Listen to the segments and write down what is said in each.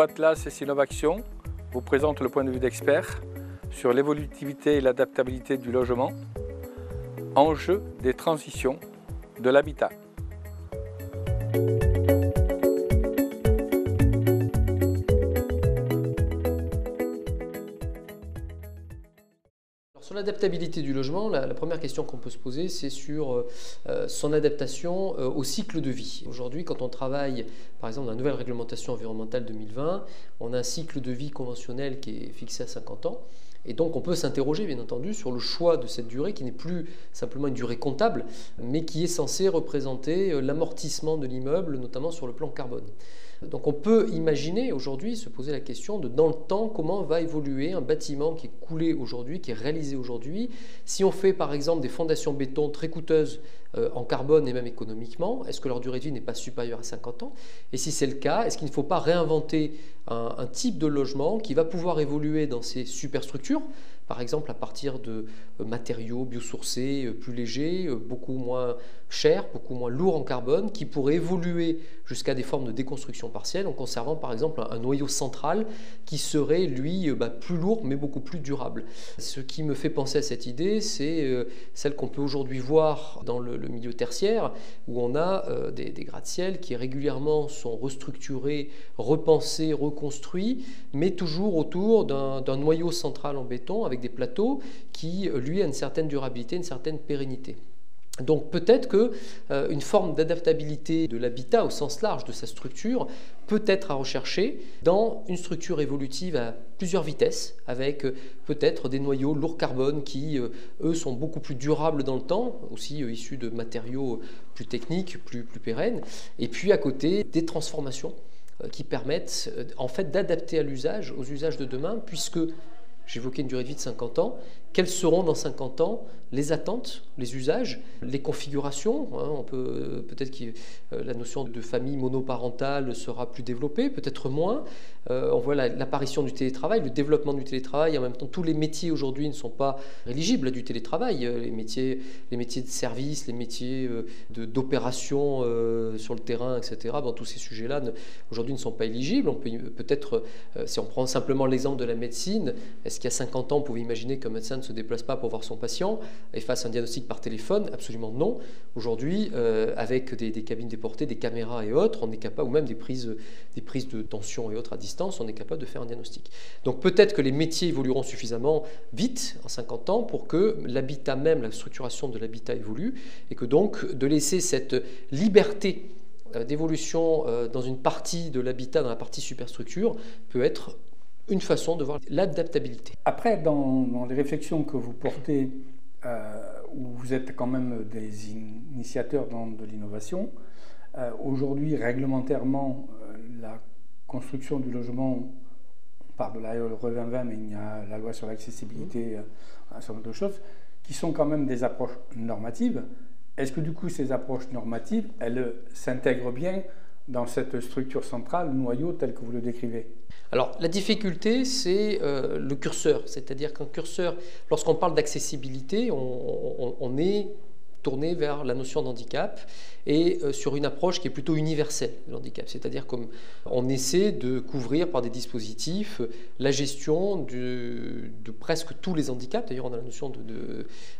Atlas et Sinovaction vous présente le point de vue d'expert sur l'évolutivité et l'adaptabilité du logement, enjeu des transitions de l'habitat. L'adaptabilité du logement, la, première question qu'on peut se poser, c'est sur euh, euh, son adaptation euh, au cycle de vie. Aujourd'hui, quand on travaille, par exemple, dans la nouvelle réglementation environnementale 2020, on a un cycle de vie conventionnel qui est fixé à 50 ans. Et donc on peut s'interroger bien entendu sur le choix de cette durée qui n'est plus simplement une durée comptable, mais qui est censée représenter l'amortissement de l'immeuble, notamment sur le plan carbone. Donc on peut imaginer aujourd'hui se poser la question de dans le temps comment va évoluer un bâtiment qui est coulé aujourd'hui, qui est réalisé aujourd'hui. Si on fait par exemple des fondations béton très coûteuses euh, en carbone et même économiquement, est-ce que leur durée de vie n'est pas supérieure à 50 ans? Et si c'est le cas, est-ce qu'il ne faut pas réinventer un, type de logement qui va pouvoir évoluer dans ces superstructures par exemple à partir de euh, matériaux biosourcés euh, plus légers, beaucoup moins chers, beaucoup moins lourds en carbone, qui pourraient évoluer jusqu'à des formes de déconstruction partielle en conservant par exemple un, noyau central qui serait lui bah, plus lourd mais beaucoup plus durable. Ce qui me fait penser à cette idée, c'est celle qu'on peut aujourd'hui voir dans le, milieu tertiaire, où on a euh, des, gratte-ciel qui régulièrement sont restructurés, repensés, reconstruits, mais toujours autour d'un noyau central en béton avec des plateaux qui, euh, lui, a une certaine durabilité, une certaine pérennité. Donc peut-être qu'une euh, forme d'adaptabilité de l'habitat au sens large de sa structure peut être à rechercher dans une structure évolutive à plusieurs vitesses, avec euh, peut-être des noyaux lourds carbone qui, euh, eux, sont beaucoup plus durables dans le temps, aussi issus de matériaux plus techniques, plus, plus pérennes, et puis à côté des transformations qui permettent en fait d'adapter à l'usage, aux usages de demain, puisque J'évoquais une durée de vie de 50 ans. Quelles seront dans 50 ans les attentes, les usages, les configurations hein, On peut peut-être que euh, la notion de famille monoparentale sera plus développée, peut-être moins. Euh, on voit l'apparition du télétravail, le développement du télétravail. En même temps, tous les métiers aujourd'hui ne sont pas éligibles à du télétravail. Euh, les métiers, les métiers de service, les métiers d'opération sur le terrain, etc. Bon, tous ces sujets-là aujourd'hui ne sont pas éligibles. On peut peut-être, si on prend simplement l'exemple de la médecine, est-ce qu'il y a 50 ans, on pouvait imaginer qu'un médecin ne se déplace pas pour voir son patient et fasse un diagnostic par téléphone Absolument non. Aujourd'hui, euh, avec des, cabines déportées, des caméras et autres, on est capable, ou même des prises, des prises de tension et autres à distance, on est capable de faire un diagnostic. Donc peut-être que les métiers évolueront suffisamment vite, en 50 ans, pour que l'habitat même, la structuration de l'habitat évolue, et que donc de laisser cette liberté euh, d'évolution euh, dans une partie de l'habitat, dans la partie superstructure, peut être une façon de voir l'adaptabilité. Après, dans, les réflexions que vous portez, euh, où vous êtes quand même des initiateurs dans de l'innovation, euh, aujourd'hui, réglementairement, euh, la construction du logement, on parle de la loi 2020, mais il y a la loi sur l'accessibilité, mmh. un certain nombre de choses, qui sont quand même des approches normatives. Est-ce que du coup, ces approches normatives, elles s'intègrent bien dans cette structure centrale, noyau, tel que vous le décrivez. Alors la difficulté, c'est euh, le curseur, c'est-à-dire qu'un curseur, lorsqu'on parle d'accessibilité, on, est tourné vers la notion d'handicap et euh, sur une approche qui est plutôt universelle de l'handicap. C'est-à-dire qu'on essaie de couvrir par des dispositifs la gestion de, presque tous les handicaps. D'ailleurs, on a la notion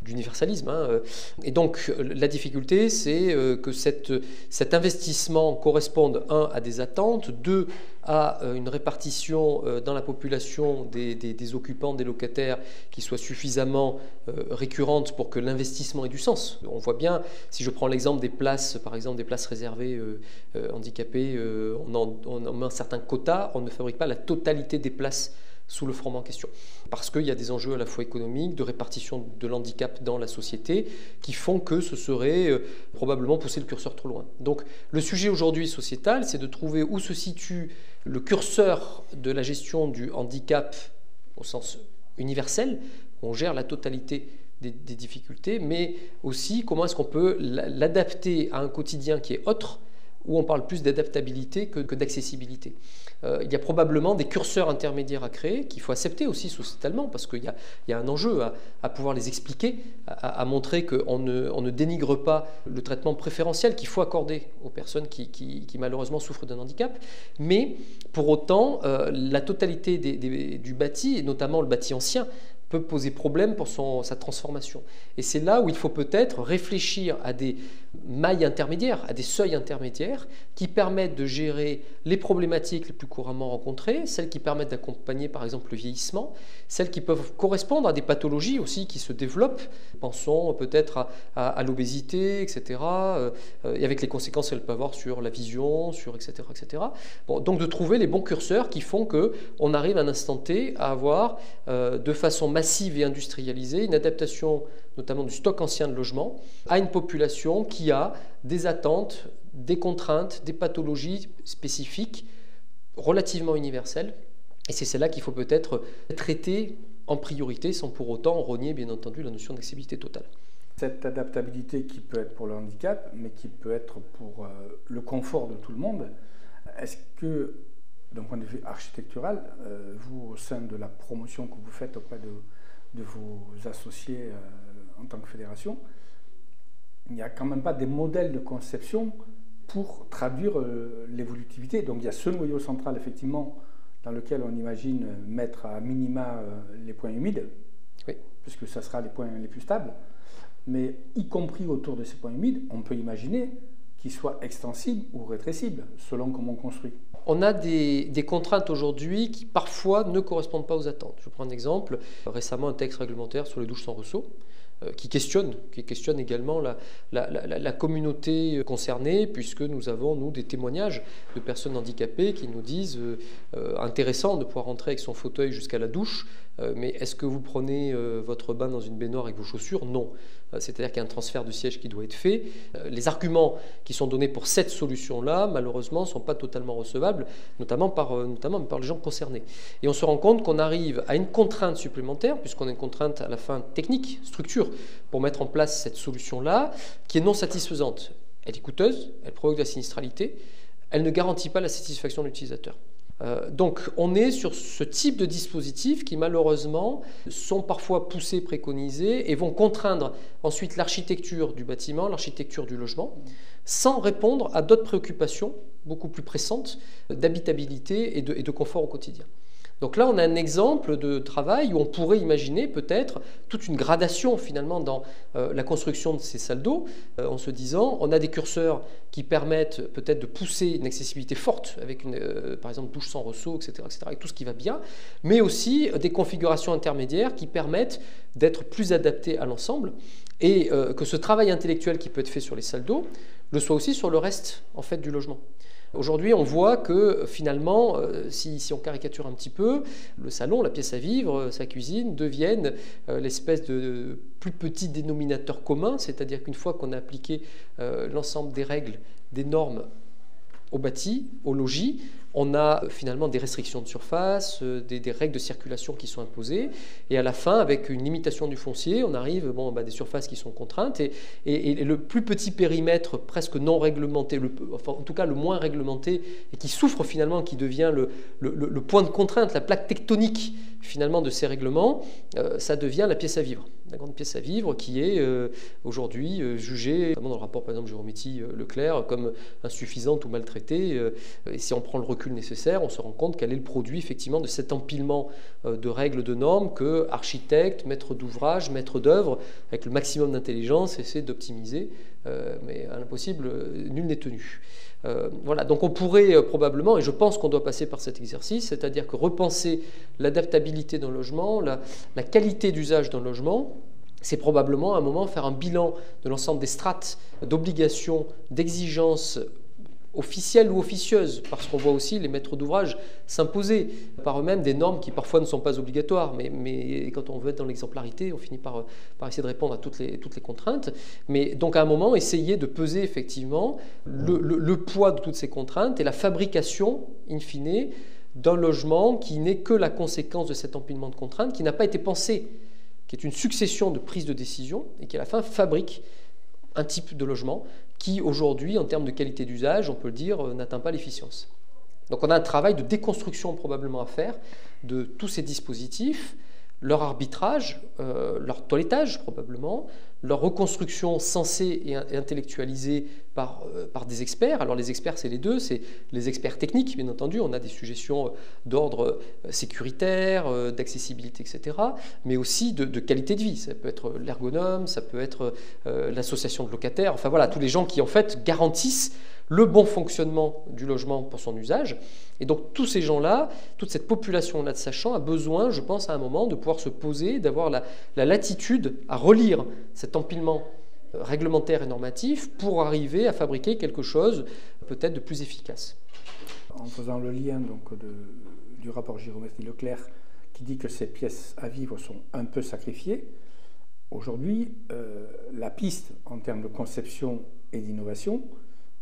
d'universalisme. Hein. Et donc, la difficulté, c'est euh, que cette, cet investissement corresponde, un, à des attentes, deux, à euh, une répartition dans la population des, des, occupants, des locataires qui soit suffisamment récurrente pour que l'investissement ait du sens. On voit bien, si je prends l'exemple des places par exemple des places réservées euh, euh, handicapées, euh, on, en, met un certain quota, on ne fabrique pas la totalité des places sous le format en question. Parce qu'il y a des enjeux à la fois économiques, de répartition de l'handicap dans la société, qui font que ce serait probablement pousser le curseur trop loin. Donc le sujet aujourd'hui sociétal, c'est de trouver où se situe le curseur de la gestion du handicap au sens universel. On gère la totalité des, difficultés, mais aussi comment est-ce qu'on peut l'adapter à un quotidien qui est autre, où on parle plus d'adaptabilité que d'accessibilité. Euh, il y a probablement des curseurs intermédiaires à créer qu'il faut accepter aussi sociétalement parce qu'il y, a un enjeu à, pouvoir les expliquer, à, montrer qu'on ne, on ne, dénigre pas le traitement préférentiel qu'il faut accorder aux personnes qui, malheureusement souffrent d'un handicap. Mais pour autant, euh, la totalité du bâti, et notamment le bâti ancien, peut poser problème pour son, sa transformation. Et c'est là où il faut peut-être réfléchir à des mailles intermédiaires, à des seuils intermédiaires qui permettent de gérer les problématiques les plus couramment rencontrées, celles qui permettent d'accompagner par exemple le vieillissement, celles qui peuvent correspondre à des pathologies aussi qui se développent, pensons peut-être à, l'obésité, etc., euh, et avec les conséquences qu'elle peut avoir sur la vision, sur etc. etc. Bon, donc de trouver les bons curseurs qui font qu'on arrive à un instant T à avoir euh, de façon massive et industrialisée une adaptation notamment du stock ancien de logement, à une population qui a des attentes, des contraintes, des pathologies spécifiques relativement universelles. Et c'est celle-là qu'il faut peut-être traiter en priorité sans pour autant rogner bien entendu la notion d'accessibilité totale. Cette adaptabilité qui peut être pour le handicap, mais qui peut être pour euh, le confort de tout le monde, est-ce que, d'un point de vue architectural, euh, vous, au sein de la promotion que vous faites auprès de, de vos associés euh, en tant que fédération, il n'y a quand même pas des modèles de conception pour traduire euh, l'évolutivité. Donc il y a ce noyau central, effectivement, dans lequel on imagine mettre à minima les points humides, puisque ça sera les points les plus stables. Mais y compris autour de ces points humides, on peut imaginer qu'ils soient extensibles ou rétrécibles, selon comment on construit. On a des, contraintes aujourd'hui qui parfois ne correspondent pas aux attentes. Je prends un exemple. Récemment, un texte réglementaire sur les douches sans ressaut euh, qui questionne, qui questionne également la, la, communauté concernée, puisque nous avons, nous, des témoignages de personnes handicapées qui nous disent euh, euh, intéressant de pouvoir rentrer avec son fauteuil jusqu'à la douche, mais est-ce que vous prenez votre bain dans une baignoire avec vos chaussures? Non. C'est-à-dire qu'il y a un transfert de siège qui doit être fait. Les arguments qui sont donnés pour cette solution-là, malheureusement, ne sont pas totalement recevables, notamment par, notamment par les gens concernés. Et on se rend compte qu'on arrive à une contrainte supplémentaire, puisqu'on a une contrainte à la fin technique, structure, pour mettre en place cette solution-là, qui est non satisfaisante. Elle est coûteuse, elle provoque de la sinistralité, elle ne garantit pas la satisfaction de l'utilisateur. Euh, donc on est sur ce type de dispositifs qui malheureusement sont parfois poussés, préconisés et vont contraindre ensuite l'architecture du bâtiment, l'architecture du logement, sans répondre à d'autres préoccupations beaucoup plus pressantes d'habitabilité et de confort au quotidien. Donc là, on a un exemple de travail où on pourrait imaginer peut-être toute une gradation finalement dans euh, la construction de ces salles d'eau, euh, en se disant, on a des curseurs qui permettent peut-être de pousser une accessibilité forte avec une, euh, par exemple douche sans ressaut, etc., etc., avec tout ce qui va bien, mais aussi des configurations intermédiaires qui permettent d'être plus adaptées à l'ensemble et que ce travail intellectuel qui peut être fait sur les salles d'eau le soit aussi sur le reste en fait du logement. Aujourd'hui, on voit que finalement, euh, si, on caricature un petit peu, le salon, la pièce à vivre, euh, sa cuisine deviennent euh, l'espèce de plus petit dénominateur commun, c'est-à-dire qu'une fois qu'on a appliqué l'ensemble des règles, des normes au bâti, au logis, on a finalement des restrictions de surface, euh, des, règles de circulation qui sont imposées, et à la fin, avec une limitation du foncier, on arrive bon, bah, des surfaces qui sont contraintes, et, le plus petit périmètre presque non réglementé, en tout cas le moins réglementé, et qui souffre finalement, qui devient le point de contrainte, la plaque tectonique finalement de ces règlements, euh, ça devient la pièce à vivre, la grande pièce à vivre qui est euh, aujourd'hui euh, jugée, dans le rapport par exemple Jérôme Leclerc, comme insuffisante ou maltraitée. et si on prend le recul nécessaire, on se rend compte qu'elle est le produit effectivement de cet empilement de règles, de normes que architectes, maîtres d'ouvrage, maîtres d'œuvre, avec le maximum d'intelligence, essaient d'optimiser. mais à l'impossible, nul n'est tenu. Euh, voilà, donc on pourrait euh, probablement, et je pense qu'on doit passer par cet exercice, c'est-à-dire que repenser l'adaptabilité d'un logement, la, qualité d'usage d'un logement, c'est probablement à un moment faire un bilan de l'ensemble des strates d'obligations, d'exigences officielles ou officieuses, parce qu'on voit aussi les maîtres d'ouvrage s'imposer par eux-mêmes des normes qui parfois ne sont pas obligatoires, mais, quand on veut être dans l'exemplarité, on finit par, essayer de répondre à toutes les, contraintes. Mais donc à un moment, essayer de peser effectivement le, le poids de toutes ces contraintes et la fabrication, in fine, d'un logement qui n'est que la conséquence de cet empilement de contraintes, qui n'a pas été pensé, qui est une succession de prises de décision et qui à la fin fabrique un type de logement qui aujourd'hui, en termes de qualité d'usage, on peut le dire, euh, n'atteint pas l'efficience. Donc on a un travail de déconstruction probablement à faire de tous ces dispositifs, leur arbitrage, euh, leur toilettage probablement, leur reconstruction sensée et intellectualisée par, euh, par des experts. Alors les experts, c'est les deux, c'est les experts techniques, bien entendu, on a des suggestions euh, d'ordre sécuritaire, d'accessibilité, etc., mais aussi de, qualité de vie. Ça peut être l'ergonome, ça peut être l'association de locataires, enfin voilà, tous les gens qui en fait garantissent le bon fonctionnement du logement pour son usage. Et donc tous ces gens-là, toute cette population-là de sachants a besoin, je pense, à un moment de pouvoir se poser, d'avoir la, latitude à relire cet empilement euh, réglementaire et normatif pour arriver à fabriquer quelque chose peut-être de plus efficace. En faisant le lien donc, du rapport et Leclerc qui dit que ces pièces à vivre sont un peu sacrifiées, aujourd'hui, euh, la piste en termes de conception et d'innovation,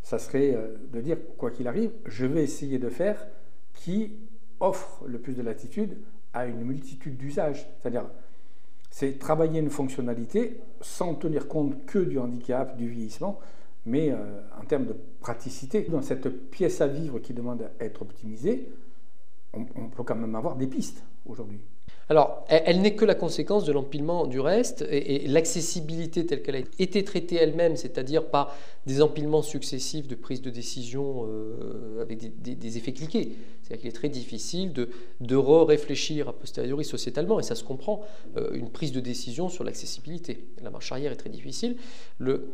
ça serait euh, de dire, quoi qu'il arrive, je vais essayer de faire qui offre le plus de latitude à une multitude d'usages. C'est-à-dire, c'est travailler une fonctionnalité sans tenir compte que du handicap, du vieillissement, mais euh, en termes de praticité. Dans cette pièce à vivre qui demande à être optimisée, on peut quand même avoir des pistes aujourd'hui. Alors, elle, n'est que la conséquence de l'empilement du reste et, l'accessibilité telle qu'elle a été traitée elle-même, c'est-à-dire par des empilements successifs de prise de décision euh, avec des, effets cliqués. C'est-à-dire qu'il est très difficile de, de réfléchir a posteriori sociétalement, et ça se comprend, euh, une prise de décision sur l'accessibilité. La marche arrière est très difficile. Le,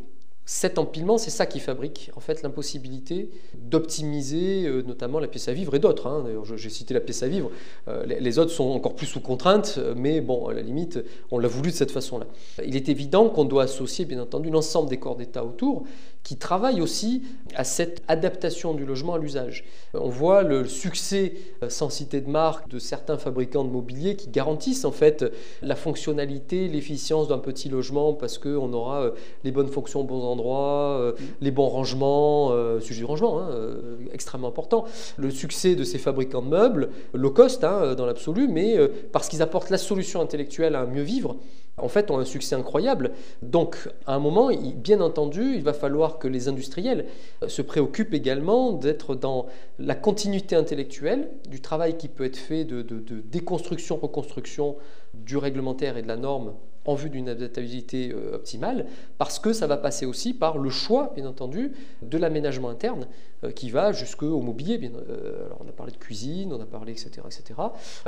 cet empilement, c'est ça qui fabrique en fait l'impossibilité d'optimiser euh, notamment la pièce à vivre et d'autres. Hein. J'ai cité la pièce à vivre. Euh, les, autres sont encore plus sous contrainte, mais bon, à la limite, on l'a voulu de cette façon-là. Il est évident qu'on doit associer, bien entendu, l'ensemble des corps d'État autour, qui travaillent aussi à cette adaptation du logement à l'usage. On voit le succès, euh, sans citer de marque, de certains fabricants de mobilier qui garantissent en fait la fonctionnalité, l'efficience d'un petit logement parce qu'on aura les bonnes fonctions aux bons endroits endroits, euh, les bons rangements, euh, sujet du rangement, hein, euh, extrêmement important. Le succès de ces fabricants de meubles, low cost hein, dans l'absolu, mais parce qu'ils apportent la solution intellectuelle à un mieux vivre, en fait, ont un succès incroyable. Donc, à un moment, bien entendu, il va falloir que les industriels se préoccupent également d'être dans la continuité intellectuelle du travail qui peut être fait de, de déconstruction, reconstruction du réglementaire et de la norme en vue d'une adaptabilité euh, optimale, parce que ça va passer aussi par le choix, bien entendu, de l'aménagement interne euh, qui va jusqu'au mobilier. Bien, euh, alors on a parlé de cuisine, on a parlé, etc. etc.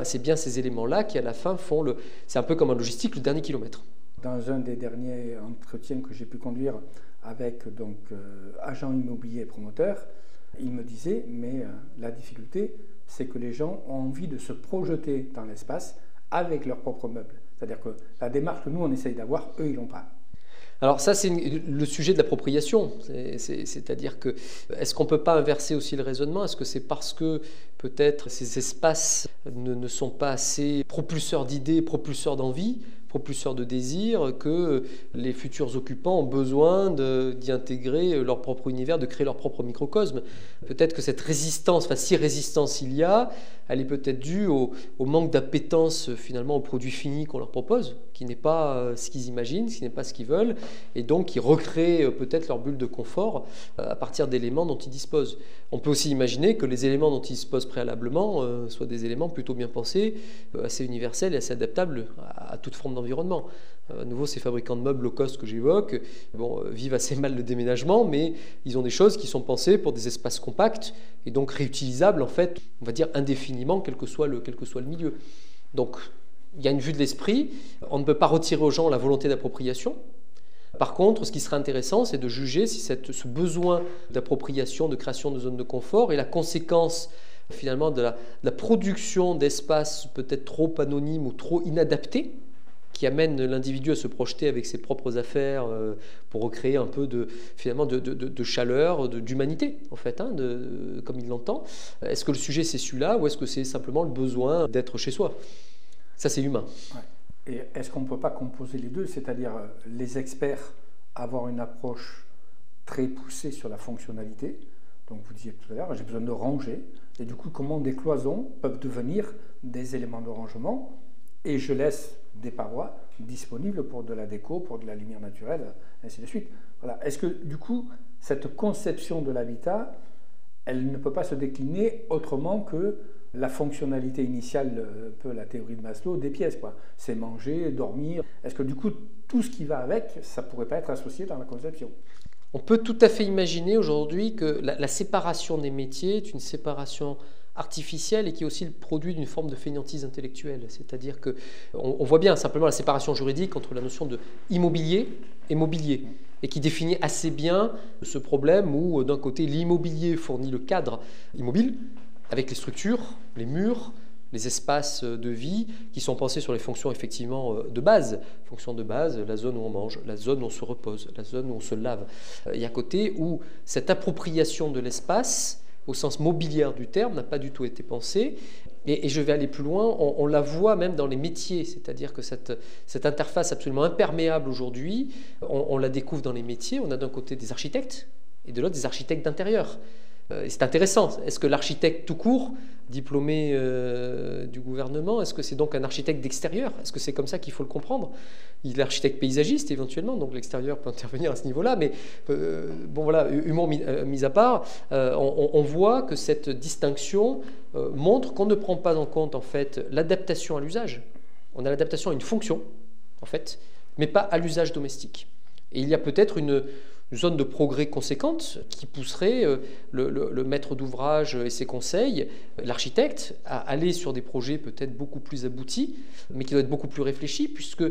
C'est bien ces éléments-là qui, à la fin, font le. C'est un peu comme un logistique, le dernier kilomètre. Dans un des derniers entretiens que j'ai pu conduire avec donc agent immobilier et promoteur, il me disait mais la difficulté, c'est que les gens ont envie de se projeter dans l'espace avec leurs propres meubles. C'est-à-dire que la démarche que nous, on essaye d'avoir, eux, ils l'ont pas. Alors ça, c'est le sujet de l'appropriation. C'est-à-dire que, est-ce qu'on ne peut pas inverser aussi le raisonnement? Est-ce que c'est parce que peut-être ces espaces ne, ne sont pas assez propulseurs d'idées, propulseurs d'envie de désir que les futurs occupants ont besoin d'y intégrer leur propre univers, de créer leur propre microcosme. Peut-être que cette résistance, enfin si résistance il y a, elle est peut-être due au, manque d'appétence finalement aux produits finis qu'on leur propose, qui n'est pas euh, ce qu'ils imaginent, ce qui n'est pas ce qu'ils veulent, et donc qui recréent euh, peut-être leur bulle de confort euh, à partir d'éléments dont ils disposent. On peut aussi imaginer que les éléments dont ils disposent préalablement soient des éléments plutôt bien pensés, assez universels et assez adaptables à, toute forme d'environnement. À nouveau, ces fabricants de meubles low cost que j'évoque vivent assez mal le déménagement, mais ils ont des choses qui sont pensées pour des espaces compacts et donc réutilisables, en fait, on va dire indéfiniment, quel que soit le, quel que soit le milieu. Donc, il y a une vue de l'esprit. On ne peut pas retirer aux gens la volonté d'appropriation. Par contre, ce qui serait intéressant, c'est de juger si ce besoin d'appropriation, de création de zones de confort est la conséquence finalement de la, production d'espaces peut-être trop anonymes ou trop inadaptés qui amène l'individu à se projeter avec ses propres affaires euh, pour recréer un peu de, finalement de chaleur, d'humanité, en fait, hein, comme il l'entend. Est-ce que le sujet c'est celui-là ou est-ce que c'est simplement le besoin d'être chez soi? Ça, c'est humain. Et est-ce qu'on ne peut pas composer les deux, c'est-à-dire euh, les experts avoir une approche très poussée sur la fonctionnalité donc vous disiez tout à l'heure, j'ai besoin de ranger, et du coup comment des cloisons peuvent devenir des éléments de rangement, et je laisse des parois disponibles pour de la déco, pour de la lumière naturelle, ainsi de suite. Voilà. Est-ce que du coup, cette conception de l'habitat, elle ne peut pas se décliner autrement que la fonctionnalité initiale, un peu la théorie de Maslow, des pièces. C'est manger, dormir. Est-ce que du coup, tout ce qui va avec, ça ne pourrait pas être associé dans la conception? On peut tout à fait imaginer aujourd'hui que la, séparation des métiers est une séparation artificielle et qui est aussi le produit d'une forme de fainéantise intellectuelle. C'est-à-dire que on, voit bien simplement la séparation juridique entre la notion de immobilier et mobilier et qui définit assez bien ce problème où d'un côté l'immobilier fournit le cadre immobile avec les structures, les murs, les espaces de vie qui sont pensés sur les fonctions effectivement de base. Fonction de base, la zone où on mange, la zone où on se repose, la zone où on se lave. Et à côté où cette appropriation de l'espace au sens mobilière du terme, n'a pas du tout été pensé. Et, je vais aller plus loin, on, la voit même dans les métiers, c'est-à-dire que cette, interface absolument imperméable aujourd'hui, on la découvre dans les métiers. On a d'un côté des architectes et de l'autre des architectes d'intérieur. Euh, c'est intéressant. Est-ce que l'architecte tout court, diplômé euh, du gouvernement, est-ce que c'est donc un architecte d'extérieur? Est-ce que c'est comme ça qu'il faut le comprendre? Il est architecte paysagiste éventuellement, donc l'extérieur peut intervenir à ce niveau-là. Mais euh, bon voilà, humour mis, à part, on, on, voit que cette distinction montre qu'on ne prend pas en compte en fait l'adaptation à l'usage. On a l'adaptation à une fonction, en fait, mais pas à l'usage domestique. Et il y a peut-être une une zone de progrès conséquente qui pousserait euh, le, maître d'ouvrage et ses conseils, l'architecte, à aller sur des projets peut-être beaucoup plus aboutis, mais qui doivent être beaucoup plus réfléchis, puisque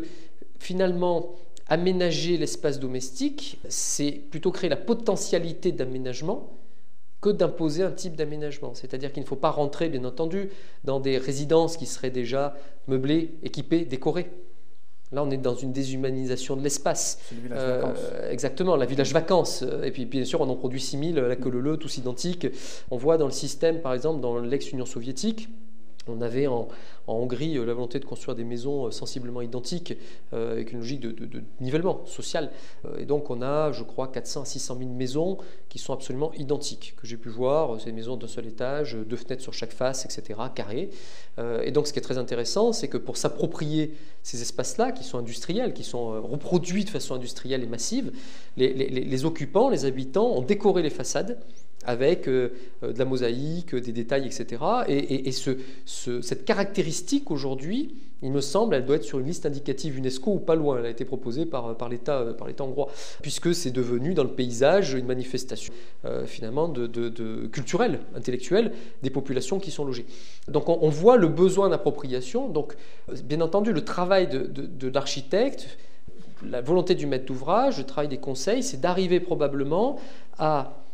finalement, aménager l'espace domestique, c'est plutôt créer la potentialité d'aménagement que d'imposer un type d'aménagement. C'est-à-dire qu'il ne faut pas rentrer, bien entendu, dans des résidences qui seraient déjà meublées, équipées, décorées. Là, on est dans une déshumanisation de l'espace. C'est le village euh, vacances. Exactement, la village vacances. Et puis, bien sûr, on en produit 6000, la le tous identiques. On voit dans le système, par exemple, dans l'ex-Union soviétique, on avait en, Hongrie la volonté de construire des maisons sensiblement identiques euh, avec une logique de, nivellement social. Euh, et donc on a, je crois, 400 à 600 000 maisons qui sont absolument identiques, que j'ai pu voir. C'est des maisons d'un seul étage, deux fenêtres sur chaque face, etc., carrées. Euh, et donc ce qui est très intéressant, c'est que pour s'approprier ces espaces-là, qui sont industriels, qui sont reproduits de façon industrielle et massive, les occupants, les habitants ont décoré les façades avec euh, euh, de la mosaïque, des détails, etc. Et, cette caractéristique aujourd'hui, il me semble, elle doit être sur une liste indicative UNESCO ou pas loin. Elle a été proposée par, par l'État hongrois, puisque c'est devenu dans le paysage une manifestation euh, finalement culturelle, intellectuelle des populations qui sont logées. Donc on, voit le besoin d'appropriation. Donc bien entendu, le travail de l'architecte, la volonté du maître d'ouvrage, le travail des conseils, c'est d'arriver probablement à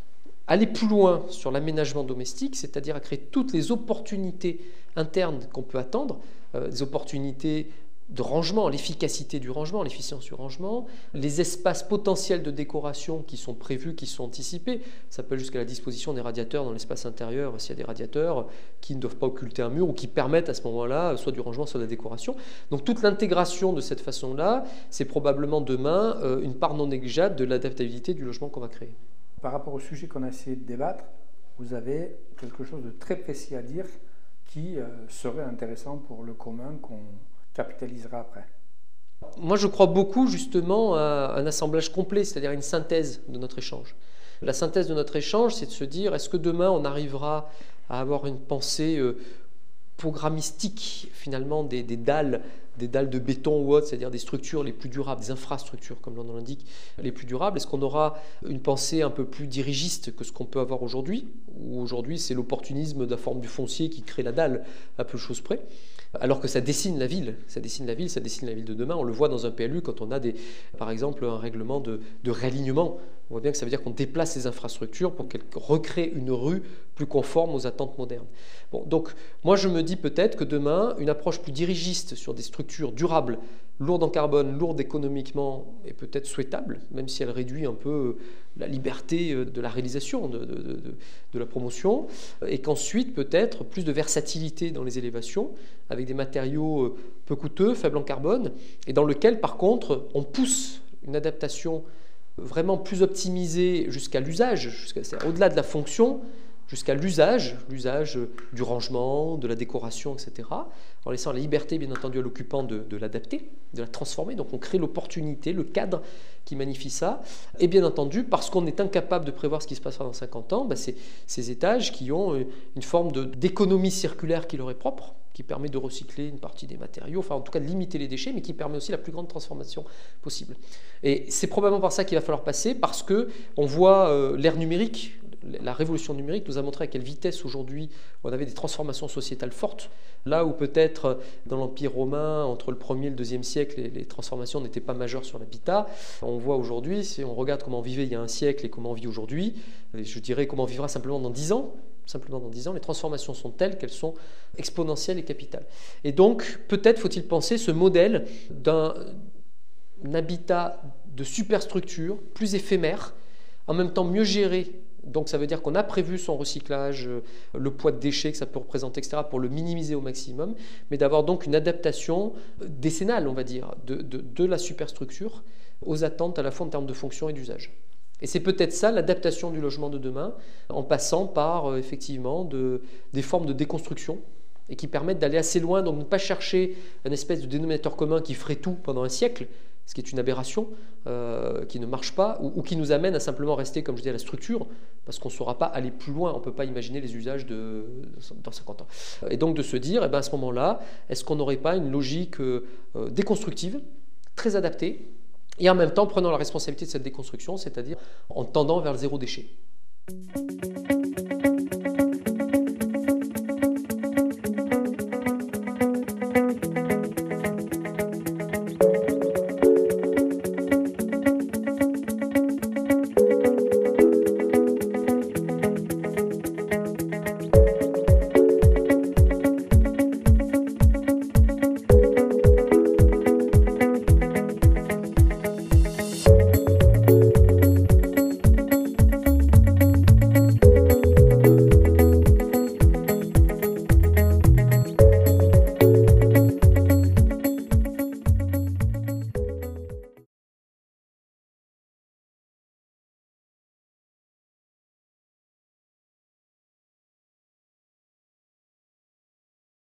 aller plus loin sur l'aménagement domestique, c'est-à-dire à créer toutes les opportunités internes qu'on peut attendre, euh, des opportunités de rangement, l'efficacité du rangement, l'efficience du rangement, les espaces potentiels de décoration qui sont prévus, qui sont anticipés. Ça peut jusqu'à la disposition des radiateurs dans l'espace intérieur, s'il y a des radiateurs qui ne doivent pas occulter un mur ou qui permettent à ce moment-là soit du rangement, soit de la décoration. Donc toute l'intégration de cette façon-là, c'est probablement demain euh, une part non négligeable de l'adaptabilité du logement qu'on va créer par rapport au sujet qu'on a essayé de débattre, vous avez quelque chose de très précis à dire qui euh, serait intéressant pour le commun qu'on capitalisera après. Moi, je crois beaucoup justement à un assemblage complet, c'est-à-dire une synthèse de notre échange. La synthèse de notre échange, c'est de se dire, est-ce que demain on arrivera à avoir une pensée programmistique finalement des, dalles des dalles de béton ou autres, c'est-à-dire des structures les plus durables, des infrastructures, comme l'on l'indique, les plus durables Est-ce qu'on aura une pensée un peu plus dirigiste que ce qu'on peut avoir aujourd'hui Ou aujourd'hui, c'est l'opportunisme de la forme du foncier qui crée la dalle à peu de choses près alors que ça dessine la ville, ça dessine la ville, ça dessine la ville de demain. On le voit dans un PLU quand on a des, par exemple un règlement de, réalignement On voit bien que ça veut dire qu'on déplace les infrastructures pour qu'elles recréent une rue plus conforme aux attentes modernes. Donc moi je me dis peut-être que demain, une approche plus dirigiste sur des structures durables, lourdes en carbone, lourdes économiquement, est peut-être souhaitable, même si elle réduit un peu la liberté de la réalisation de, la promotion, et qu'ensuite peut-être plus de versatilité dans les élévations, avec des matériaux peu coûteux, faibles en carbone, et dans lequel par contre on pousse une adaptation vraiment plus optimisée jusqu'à l'usage, au-delà de la fonction, jusqu'à l'usage, l'usage du rangement, de la décoration, etc., en laissant la liberté, bien entendu, à l'occupant de, l'adapter, de la transformer. Donc on crée l'opportunité, le cadre qui magnifie ça. Et bien entendu, parce qu'on est incapable de prévoir ce qui se passera dans 50 ans, c'est ces étages qui ont une forme d'économie circulaire qui leur est propre, qui permet de recycler une partie des matériaux, enfin en tout cas de limiter les déchets, mais qui permet aussi la plus grande transformation possible. Et c'est probablement par ça qu'il va falloir passer, parce que on voit euh, l'ère numérique, la révolution numérique nous a montré à quelle vitesse aujourd'hui on avait des transformations sociétales fortes. Là où peut-être dans l'Empire romain, entre le 1er et le 2e siècle, les, transformations n'étaient pas majeures sur l'habitat, on voit aujourd'hui, si on regarde comment on vivait il y a un siècle et comment on vit aujourd'hui, je dirais comment on vivra simplement dans 10 ans, simplement dans 10 ans, les transformations sont telles qu'elles sont exponentielles et capitales. Et donc, peut-être faut-il penser ce modèle d'un habitat de superstructure, plus éphémère, en même temps mieux géré. Donc ça veut dire qu'on a prévu son recyclage, euh, le poids de déchets que ça peut représenter, etc., pour le minimiser au maximum, mais d'avoir donc une adaptation décennale, on va dire, de, de la superstructure aux attentes à la fois en termes de fonction et d'usage. Et c'est peut-être ça l'adaptation du logement de demain, en passant par euh, effectivement des formes de déconstruction et qui permettent d'aller assez loin, donc ne pas chercher un espèce de dénominateur commun qui ferait tout pendant un siècle, ce qui est une aberration, euh, qui ne marche pas, ou, qui nous amène à simplement rester, comme je dis, à la structure, parce qu'on ne saura pas aller plus loin, on ne peut pas imaginer les usages dans 50 ans. Et donc de se dire, eh ben, à ce moment-là, est-ce qu'on n'aurait pas une logique euh, déconstructive, très adaptée, et en même temps prenant la responsabilité de cette déconstruction, c'est-à-dire en tendant vers le zéro déchet?